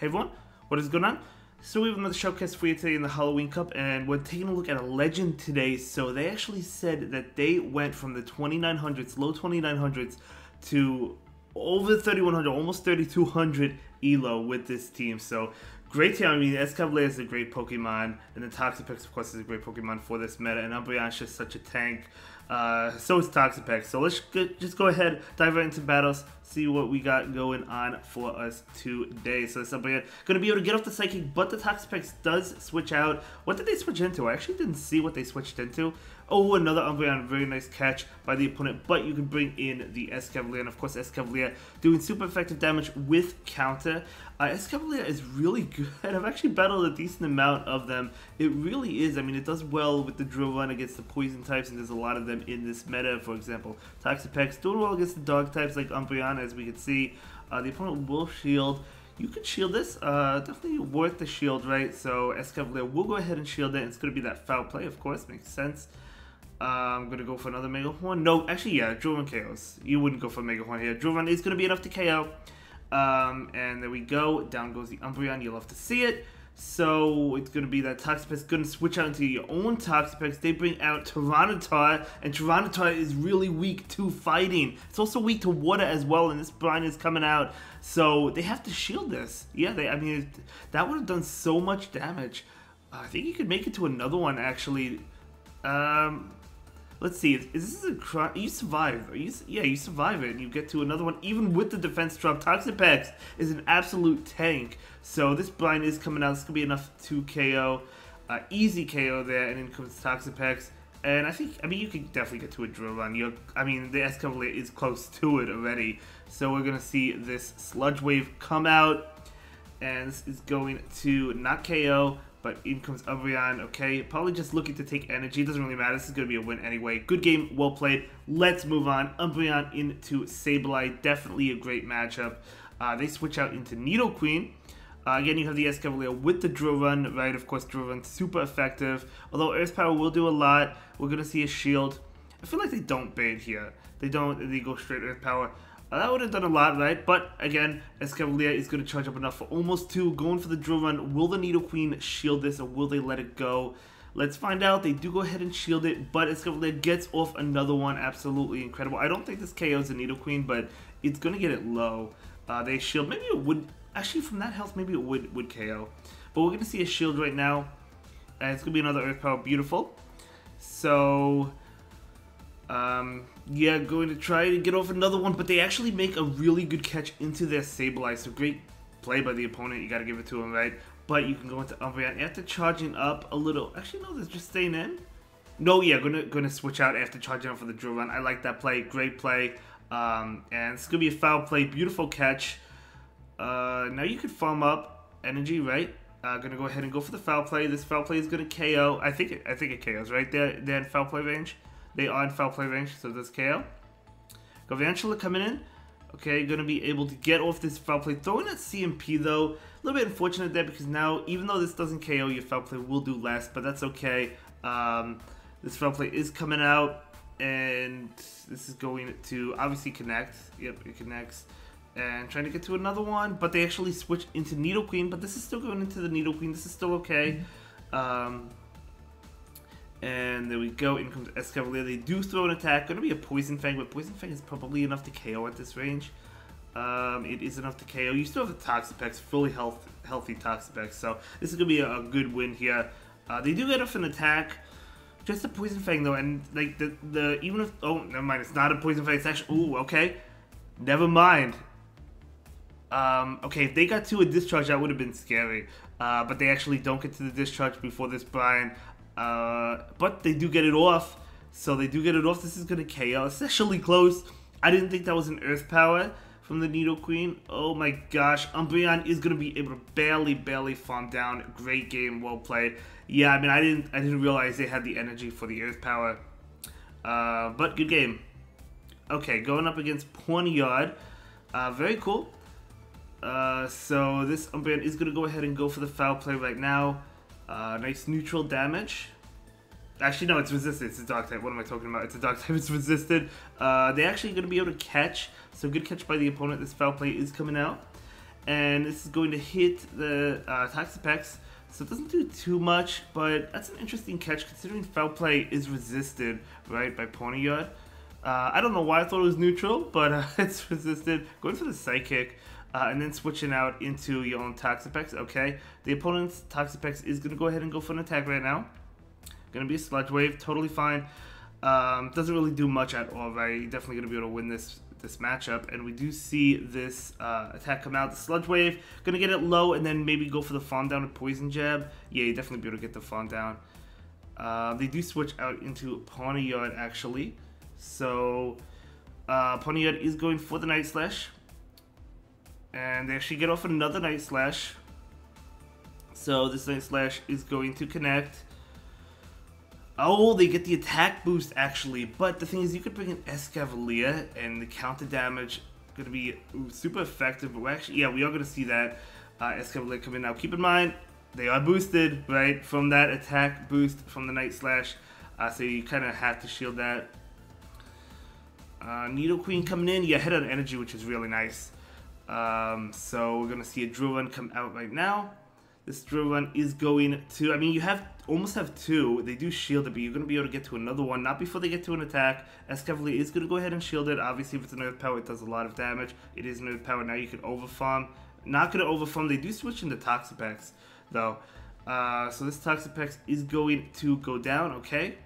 Hey everyone, what is going on? So we have another showcase for you today in the Halloween Cup, and we're taking a look at a legend today. So they actually said that they went from the 2900s, low 2900s, to over 3100, almost 3200 elo with this team. So great team. I mean, Escavalier is a great Pokemon, and the Toxapex, of course, is a great Pokemon for this meta, and Umbreon is just such a tank. Uh, so is Toxapex. So let's just go ahead, dive right into battles, see what we got going on for us today. So Umbreon going to be able to get off the Psychic, but the Toxapex does switch out. What did they switch into? I actually didn't see what they switched into. Oh, another Umbreon, very nice catch by the opponent, but you can bring in the Escavalier, and of course Escavalier doing super effective damage with counter. Uh, Escavalier is really good. I've actually battled a decent amount of them. It really is. I mean, it does well with the drill run against the poison types, and there's a lot of them in this meta. For example, Toxapex doing well against the dog types like Umbreon, as we can see. Uh, the opponent will shield. You can shield this. Uh, definitely worth the shield, right? So Escavalier will go ahead and shield it. It's going to be that foul play, of course. Makes sense. Uh, I'm going to go for another Mega Horn. No, actually, yeah, Drillrun KOs. You wouldn't go for Mega Horn here. Drillrun is going to be enough to KO. Um, and there we go. Down goes the Umbreon. You'll have to see it. So it's going to be that Toxapex going to switch out into your own Toxapex. They bring out Tyranitar, and Tyranitar is really weak to fighting. It's also weak to water as well, and this brine is coming out. So they have to shield this. Yeah, they. I mean, that would have done so much damage. I think you could make it to another one, actually. Um, Let's see. Is, this a crime? You survive. You, yeah, you survive it. And you get to another one. Even with the defense drop, Toxapex is an absolute tank. So this brine is coming out. This could be enough to KO. Uh, easy KO there. And then comes Toxapex. And I think, I mean, you could definitely get to a drill run. You're, I mean, the Escavalier is close to it already. So we're going to see this Sludge Wave come out. And this is going to not KO. But in comes Umbreon, okay? Probably just looking to take energy. Doesn't really matter. This is going to be a win anyway. Good game. Well played. Let's move on. Umbreon into Sableye. Definitely a great matchup. Uh, they switch out into Nidoqueen. Uh, again, you have the Escavalier with the Drill Run, right? Of course, Drill Run super effective. Although Earth Power will do a lot. We're going to see a Shield. I feel like they don't bait here. They don't. They go straight Earth Power. Uh, that would have done a lot, right? But again, Escavalier is going to charge up enough for almost two. Going for the drill run. Will the Nidoqueen shield this or will they let it go? Let's find out. They do go ahead and shield it, but Escavalier gets off another one. Absolutely incredible. I don't think this KOs the Nidoqueen, but it's going to get it low. Uh, they shield. Maybe it would... Actually, from that health, maybe it would, would KO. But we're going to see a shield right now. And it's going to be another Earth Power. Beautiful. So... Um, yeah, going to try to get off another one, but they actually make a really good catch into their Sableye. So great play by the opponent. You got to give it to him, right? But you can go into Umbreon after charging up a little. Actually, no, they're just staying in. No, yeah, gonna gonna switch out after charging up for the drill run. I like that play. Great play. Um, and it's gonna be a foul play. Beautiful catch. Uh, now you could farm up energy, right? Uh, gonna go ahead and go for the foul play. This foul play is gonna KO. I think it, I think it KOs right there. They're in foul play range. They are in foul play range, so this KO. Galvantula coming in. Okay, going to be able to get off this foul play. Throwing at CMP though, a little bit unfortunate there because now, even though this doesn't KO, your foul play will do less, but that's okay. Um, this foul play is coming out, and this is going to obviously connect. Yep, it connects. And trying to get to another one, but they actually switch into Nidoqueen, but this is still going into the Nidoqueen. This is still okay. Um, and there we go, in comes Escavalier. They do throw an attack. Going to be a Poison Fang, but Poison Fang is probably enough to KO at this range. Um, it is enough to KO. You still have the Toxapex, fully health, healthy Toxapex, so this is going to be a, a, good win here. Uh, they do get off an attack. Just a Poison Fang, though, and like the, the even if... Oh, never mind, it's not a Poison Fang, it's actually... Ooh, okay. Never mind. Um, okay, if they got to a discharge, that would have been scary. Uh, but they actually don't get to the discharge before this Brine. Uh, but they do get it off. So they do get it off. This is going to KO. Actually close. I didn't think that was an Earth Power from the Nidoqueen. Oh my gosh. Umbreon is going to be able to barely, barely farm down. Great game. Well played. Yeah, I mean, I didn't I didn't realize they had the energy for the Earth Power. Uh, but good game. Okay, going up against Pawniard. Uh, very cool. Uh, so this Umbreon is going to go ahead and go for the foul play right now. Uh, nice neutral damage. Actually, no, it's resisted. It's a dog type. What am I talking about? It's a dog type. It's resisted. Uh, they're actually going to be able to catch. So good catch by the opponent. This foul play is coming out. and this is going to hit the uh, Toxapex. So it doesn't do too much, but that's an interesting catch considering Foul Play is resisted, right, by Pawniard. Uh, I don't know why I thought it was neutral, but uh, it's resisted. Going for the Psychic, uh, and then switching out into your own Toxapex. Okay, the opponent's Toxapex is going to go ahead and go for an attack right now. Going to be a Sludge Wave, totally fine. Um, doesn't really do much at all, right? You're definitely going to be able to win this this matchup. And we do see this uh, attack come out, the Sludge Wave. Going to get it low and then maybe go for the Fawn Down with Poison Jab. Yeah, you definitely be able to get the Fawn Down. Uh, they do switch out into Pawniard, actually. So, uh, is going for the Night Slash. And they actually get off another Night Slash. So this Night Slash is going to connect. Oh, they get the attack boost actually, but the thing is, you could bring an Escavalier and the counter damage going to be super effective. But actually, yeah, we are going to see that uh, Escavalier come in now. Keep in mind, they are boosted right from that attack boost from the Night Slash, uh, so you kind of have to shield that. Uh, Queen coming in, yeah, hit on energy, which is really nice. Um, so we're gonna see a drill run come out right now. This drill run is going to, I mean, you have almost have two. They do shield it, but you're going to be able to get to another one, not before they get to an attack. Escavalier is going to go ahead and shield it. Obviously, if it's an Earth Power, it does a lot of damage. It is an Earth Power. Now you can overfarm. Not going to overfarm. They do switch into Toxapex, though. Uh, so this Toxapex is going to go down, okay?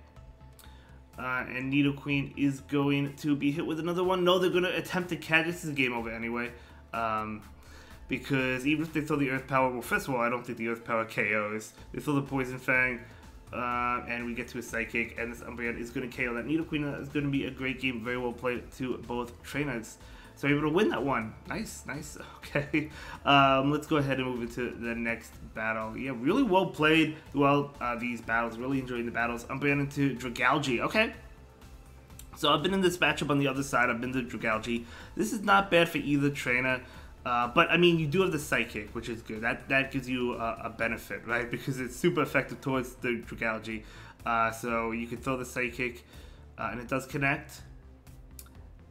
Uh, and queen is going to be hit with another one. No, they're going to attempt to catch. This is game over anyway. Um, because even if they throw the Earth Power, well, first of all, I don't think the Earth Power KOs. They throw the Poison Fang, uh, and we get to a Psychic, and this Umbreon is going to KO that Nidoqueen. is going to be a great game, very well played to both trainers. So able to win that one. Nice, nice. Okay. Um, let's go ahead and move into the next battle. Yeah, really well played throughout uh, these battles. Really enjoying the battles. Umbreon into Dragalge. Okay. So I've been in this matchup on the other side. I've been to Dragalge. This is not bad for either trainer. Uh, but I mean, you do have the psychic, which is good. That that gives you a, a benefit, right? Because it's super effective towards the Dragalge. Uh, so you can throw the psychic, uh, and it does connect.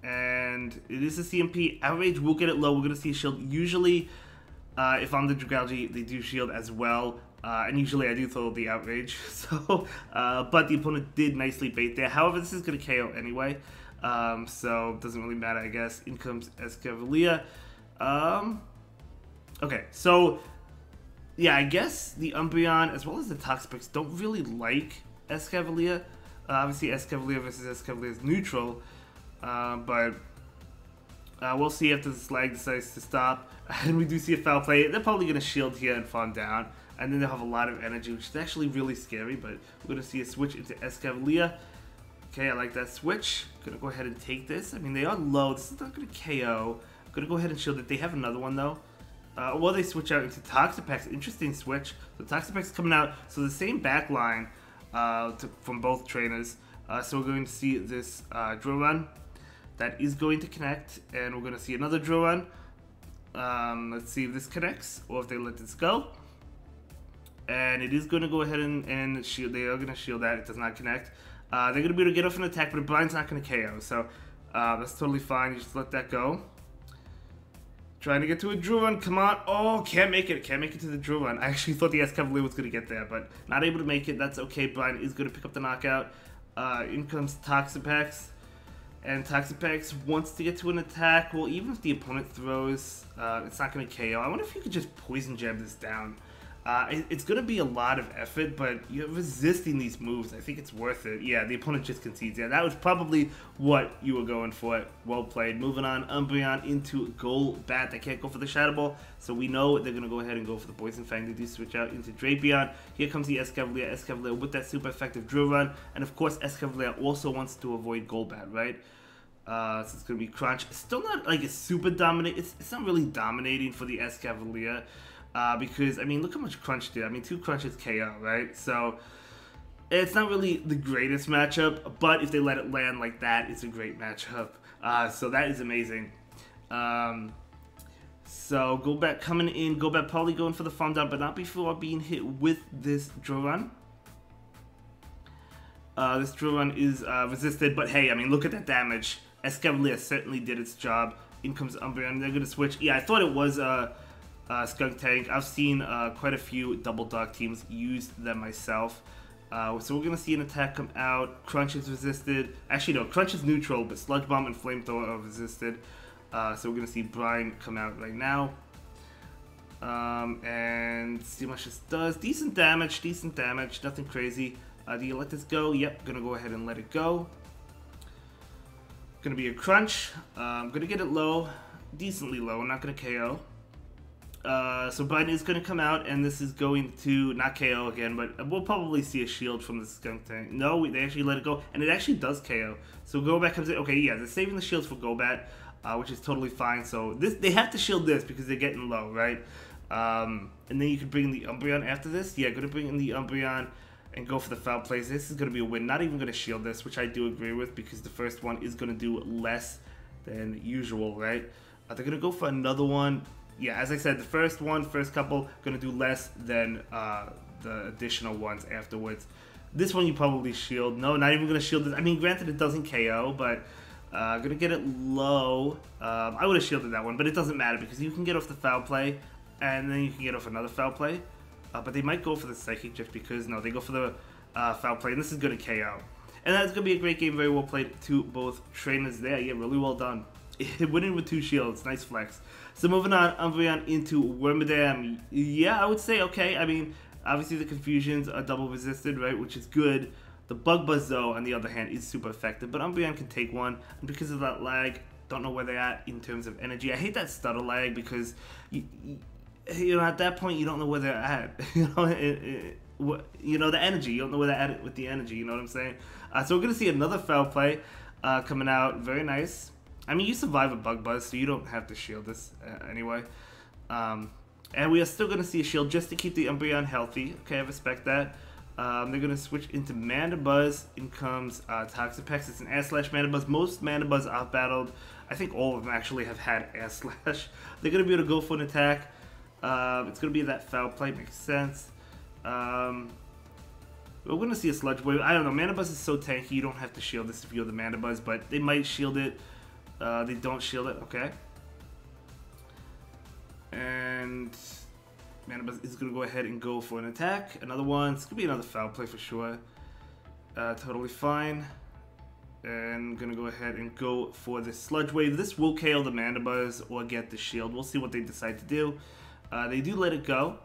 And it is a CMP. Outrage will get it low. We're gonna see a shield. Usually, uh, if I'm the Dragalge, they do shield as well. Uh, and usually I do throw the outrage. So, uh, but the opponent did nicely bait there. However, this is gonna KO anyway. Um, so it doesn't really matter, I guess. In comes Escavalier. Um, okay, so yeah, I guess the Umbreon as well as the Toxapex don't really like Escavalier. Uh, obviously, Escavalier versus Escavalier is neutral, uh, but uh, we'll see if the Slag decides to stop. And we do see a foul play. They're probably going to shield here and Fawn Down, and then they'll have a lot of energy, which is actually really scary. But we're going to see a switch into Escavalier. Okay, I like that switch. Gonna go ahead and take this. I mean, they are low. This is not gonna KO. Gonna go ahead and shield it. They have another one though. Uh, well, they switch out into Toxapex. Interesting switch. So Toxapex coming out. So the same back line uh, to, from both trainers. Uh, so we're going to see this uh, drill run that is going to connect, and we're going to see another drill run. Um, let's see if this connects or if they let this go. And it is going to go ahead and, and shield. They are going to shield that. It does not connect. Uh, they're going to be able to get off an attack, but brine's not going to KO. So uh, that's totally fine. You just let that go. Trying to get to a drill run. Come on. Oh, can't make it. Can't make it to the drill run. I actually thought the Escavalier was going to get there, but not able to make it. That's okay. Brine is going to pick up the knockout. Uh, in comes Toxapex. And Toxapex wants to get to an attack. Well, even if the opponent throws, uh, it's not going to KO. I wonder if you could just Poison Jab this down. Uh, it, it's going to be a lot of effort, but you're resisting these moves. I think it's worth it. Yeah, the opponent just concedes. Yeah, that was probably what you were going for. Well played. Moving on, Umbreon into Golbat. They can't go for the Shadow Ball, so we know they're going to go ahead and go for the Poison Fang. They do switch out into Drapion. Here comes the Escavalier. Escavalier with that super effective Drill Run. And of course, Escavalier also wants to avoid Golbat, right? Uh, so it's going to be Crunch. Still not like a super dominant. It's, it's not really dominating for the Escavalier. Uh, because, I mean, look how much Crunch did. I mean, two Crunches KO, right? So, it's not really the greatest matchup, but if they let it land like that, it's a great matchup. Uh, so that is amazing. Um, so Golbat coming in, Golbat probably going for the farm down, but not before being hit with this run. Uh, this run is uh, resisted, but hey, I mean, look at that damage. Escavalier certainly did its job. In comes Umbreon, they're going to switch. Yeah, I thought it was uh, uh, Skuntank. I've seen uh, quite a few Double Dark teams use them myself. Uh, so we're going to see an attack come out. Crunch is resisted. Actually, no, Crunch is neutral, but Sludge Bomb and Flamethrower are resisted. Uh, so we're going to see Brine come out right now. Um, and see much this does. Decent damage, decent damage, nothing crazy. Uh, do you let this go? Yep, gonna go ahead and let it go. Gonna be a crunch. Uh, I'm gonna get it low, decently low, I'm not gonna KO. Uh, so Biden is going to come out, and this is going to not KO again, but we'll probably see a shield from the Skuntank. No, they actually let it go, and it actually does KO. So Golbat comes in. Okay, yeah, they're saving the shields for Golbat, uh, which is totally fine. So this they have to shield this because they're getting low, right? Um, and then you can bring in the Umbreon after this. Yeah, going to bring in the Umbreon and go for the foul plays. This is going to be a win. Not even going to shield this, which I do agree with because the first one is going to do less than usual, right? Uh, they're going to go for another one yeah, as I said, the first one, first couple, gonna do less than uh, the additional ones afterwards. This one you probably shield. No, not even gonna shield this. I mean, granted it doesn't KO, but uh, gonna get it low. Um, I would have shielded that one, but it doesn't matter because you can get off the foul play, and then you can get off another foul play. Uh, but they might go for the psychic just because no, they go for the uh, foul play, and this is gonna KO. And that's gonna be a great game, very well played to both trainers there. Yeah, really well done. Winning with two shields, nice flex. So moving on, Umbreon into Wormadam. Yeah, I would say okay. I mean, obviously the confusions are double resisted, right, which is good. The Bug Buzz, though, on the other hand, is super effective, but Umbreon can take one, and because of that lag, don't know where they're at in terms of energy. I hate that stutter lag because, you, you know, at that point, you don't know where they're at. you know, it, it, you know the energy. You don't know where they're at with the energy. You know what I'm saying? Uh, so we're gonna see another foul play uh, coming out. Very nice. I mean, you survive a bug buzz, so you don't have to shield this uh, anyway. Um, and we are still going to see a shield just to keep the Umbreon healthy. Okay, I respect that. Um, they're going to switch into Mandibuzz. In comes uh, Toxapex. It's an Air Slash Mandibuzz. Most Mandibuzz out-battled. I think all of them actually have had Air Slash. They're going to be able to go for an attack. Uh, it's going to be that foul play. Makes sense. Um, we're going to see a Sludge Wave. I don't know. Mandibuzz is so tanky. You don't have to shield this if you're the Mandibuzz, but they might shield it. Uh, they don't shield it, okay. And Mandibuzz is going to go ahead and go for an attack. Another one. It's going to be another foul play for sure. Uh, totally fine. And going to go ahead and go for the Sludge Wave. This will KO the Mandibuzz or get the shield. We'll see what they decide to do. Uh, they do let it go.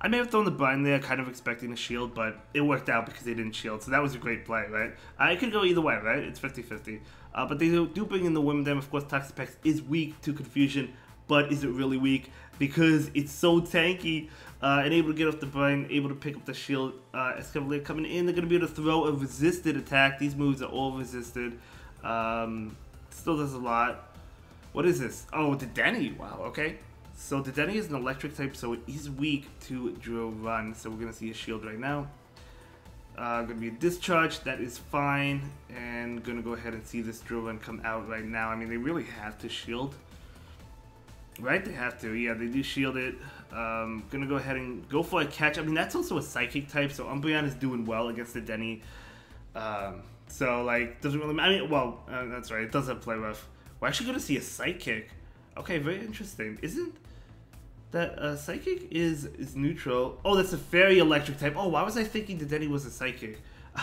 I may have thrown the bind there, kind of expecting a shield, but it worked out because they didn't shield, so that was a great play, right? It could go either way, right? It's 50-50. Uh, but they do, bring in the Wormadam. Of course, Toxapex is weak to Confusion, but is it really weak? Because it's so tanky uh, and able to get off the bind, able to pick up the shield. Uh, Escavalier coming in, they're going to be able to throw a resisted attack. These moves are all resisted. Um, still does a lot. What is this? Oh, Dedenne. Wow, okay. So Dedenne is an electric type, so it is weak to Drill Run. So we're going to see a shield right now. Uh, going to be a discharge, that is fine. And going to go ahead and see this Drill Run come out right now. I mean, they really have to shield. Right? They have to. Yeah, they do shield it. Um, going to go ahead and go for a catch. I mean, that's also a Psychic type, so Umbreon is doing well against Dedenne. Um, so, like, doesn't really... I mean, well, uh, that's right. It does have Play Rough. We're actually going to see a Psychic. Okay, very interesting. Isn't that uh, psychic is is neutral. Oh, that's a fairy electric type. Oh, why was I thinking Dedenne was a psychic?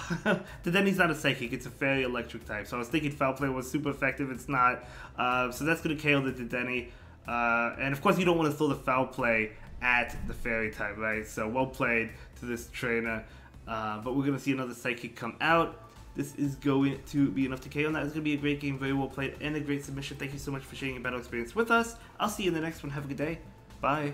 Dedenne's not a psychic, it's a fairy electric type. So I was thinking Foul Play was super effective, it's not. Uh, so that's to KO the Dedenne. Uh, and of course, you don't want to throw the Foul Play at the fairy type, right? So well played to this trainer. Uh, but we're going to see another psychic come out. This is going to be enough to KO. That is going to be a great game, very well played, and a great submission. Thank you so much for sharing your battle experience with us. I'll see you in the next one. Have a good day. Bye.